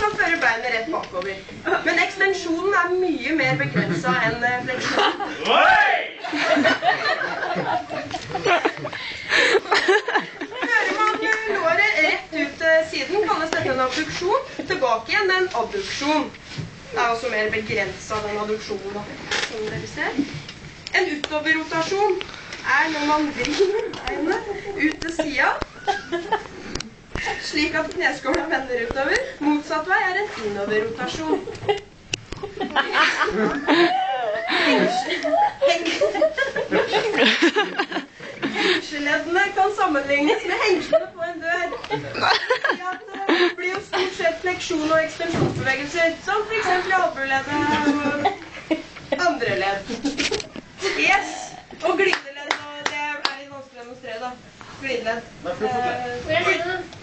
kan føre beinet rett bakover. Men ekstensjonen er mye mer begrensa enn eh, fleksjonen. Fører man eh, låret rett ut til siden, kalles dette en abduksjon. Tilbake igjen en adduksjon. Det er også mer begrensa, den adduksjonen. En utoverrotasjon er når man vrir beinet slik at kneskåla vender utover. Motsatt vei er en innoverrotasjon. Hengseleddene kan sammenlignes med hengslene på en dør. Fordi Det blir jo stort sett fleksjon- og ekstensjonsbevegelser, som f.eks. i albueleddet og andre ledd. Yes. Og glideledd. og Det er litt vanskelig å demonstrere, da. Glideledd. Eh,